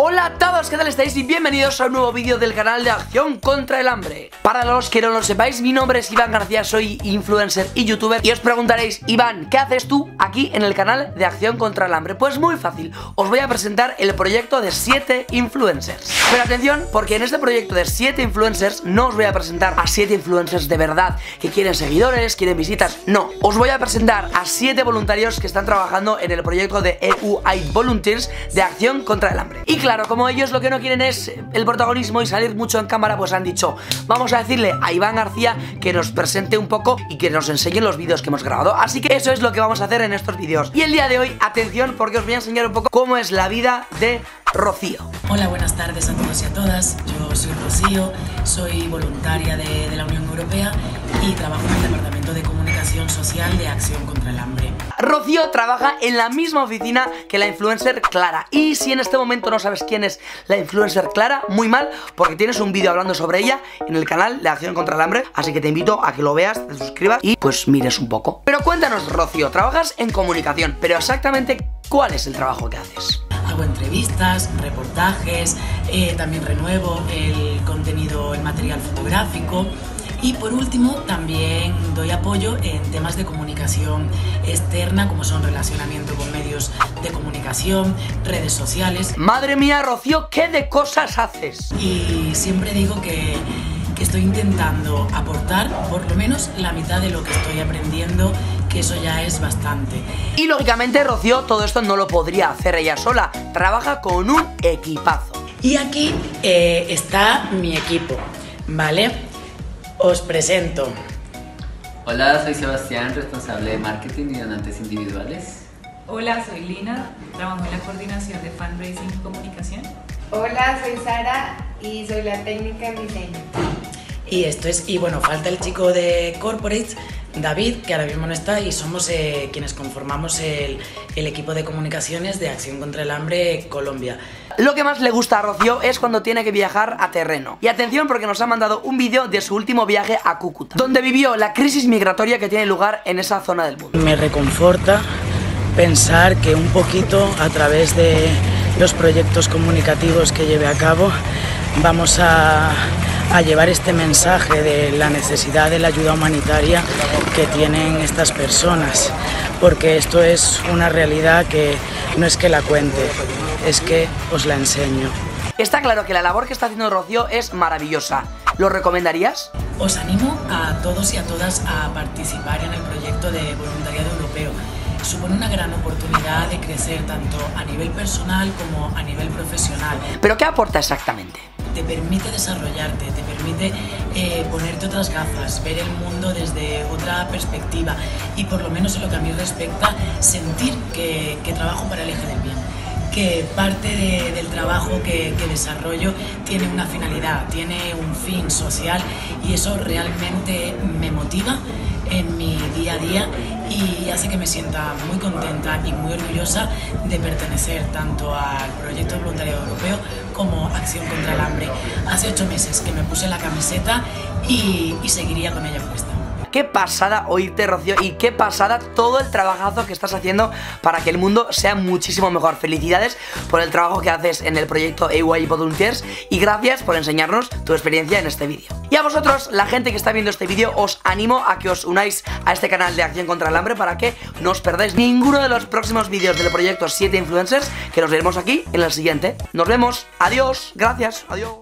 Hola a todos, ¿qué tal estáis? Y bienvenidos a un nuevo vídeo del canal de Acción contra el Hambre Para los que no lo sepáis, mi nombre es Iván García, soy influencer y youtuber Y os preguntaréis, Iván, ¿qué haces tú aquí en el canal de Acción contra el Hambre? Pues muy fácil, os voy a presentar el proyecto de 7 influencers Pero atención, porque en este proyecto de 7 influencers no os voy a presentar a 7 influencers de verdad Que quieren seguidores, quieren visitas, no Os voy a presentar a 7 voluntarios que están trabajando en el proyecto de EUI Volunteers de Acción contra el Hambre claro, como ellos lo que no quieren es el protagonismo y salir mucho en cámara, pues han dicho, vamos a decirle a Iván García que nos presente un poco y que nos enseñe los vídeos que hemos grabado. Así que eso es lo que vamos a hacer en estos vídeos. Y el día de hoy, atención, porque os voy a enseñar un poco cómo es la vida de Rocío. Hola, buenas tardes a todos y a todas. Yo soy Rocío, soy voluntaria de, de la Unión Europea y trabajo en el Departamento de Comunicación Social de Acción contra el Hambre. Rocío trabaja en la misma oficina que la influencer Clara Y si en este momento no sabes quién es la influencer Clara, muy mal Porque tienes un vídeo hablando sobre ella en el canal de Acción contra el Hambre Así que te invito a que lo veas, te suscribas y pues mires un poco Pero cuéntanos Rocío, trabajas en comunicación Pero exactamente, ¿cuál es el trabajo que haces? Hago entrevistas, reportajes, eh, también renuevo el contenido, el material fotográfico y por último, también doy apoyo en temas de comunicación externa, como son relacionamiento con medios de comunicación, redes sociales. Madre mía, Rocío, ¿qué de cosas haces? Y siempre digo que, que estoy intentando aportar por lo menos la mitad de lo que estoy aprendiendo que eso ya es bastante. Y lógicamente Rocío todo esto no lo podría hacer ella sola, trabaja con un equipazo. Y aquí eh, está mi equipo, ¿vale? Os presento. Hola, soy Sebastián, responsable de marketing y donantes individuales. Hola, soy Lina, trabajo en la coordinación de fundraising y comunicación. Hola, soy Sara y soy la técnica en diseño. Y esto es, y bueno, falta el chico de Corporate, David, que ahora mismo no está, y somos eh, quienes conformamos el, el equipo de comunicaciones de Acción contra el Hambre Colombia. Lo que más le gusta a Rocío es cuando tiene que viajar a terreno. Y atención porque nos ha mandado un vídeo de su último viaje a Cúcuta, donde vivió la crisis migratoria que tiene lugar en esa zona del mundo. Me reconforta pensar que un poquito a través de los proyectos comunicativos que lleve a cabo vamos a, a llevar este mensaje de la necesidad de la ayuda humanitaria que tienen estas personas, porque esto es una realidad que no es que la cuente, es que os la enseño. Está claro que la labor que está haciendo Rocío es maravillosa. ¿Lo recomendarías? Os animo a todos y a todas a participar en el proyecto de voluntariado europeo. Supone una gran oportunidad de crecer tanto a nivel personal como a nivel profesional. ¿Pero qué aporta exactamente? Te permite desarrollarte, te permite eh, ponerte otras gafas, ver el mundo desde otra perspectiva y por lo menos en lo que a mí respecta, sentir que, que trabajo para el eje del bien que parte de, del trabajo que, desarrollo tiene una finalidad, tiene un fin social y eso realmente me motiva en mi día a día y hace que me sienta muy contenta y muy orgullosa de pertenecer tanto al proyecto voluntariado europeo como Acción contra el Hambre. Hace ocho meses que me puse la camiseta y seguiría con ella puesta. Qué pasada oírte, Rocío, y qué pasada todo el trabajazo que estás haciendo para que el mundo sea muchísimo mejor. Felicidades por el trabajo que haces en el proyecto AY Volunteers y gracias por enseñarnos tu experiencia en este vídeo. Y a vosotros, la gente que está viendo este vídeo, os animo a que os unáis a este canal de Acción contra el Hambre para que no os perdáis ninguno de los próximos vídeos del proyecto 7 Influencers que nos veremos aquí en el siguiente. Nos vemos, adiós, gracias, adiós.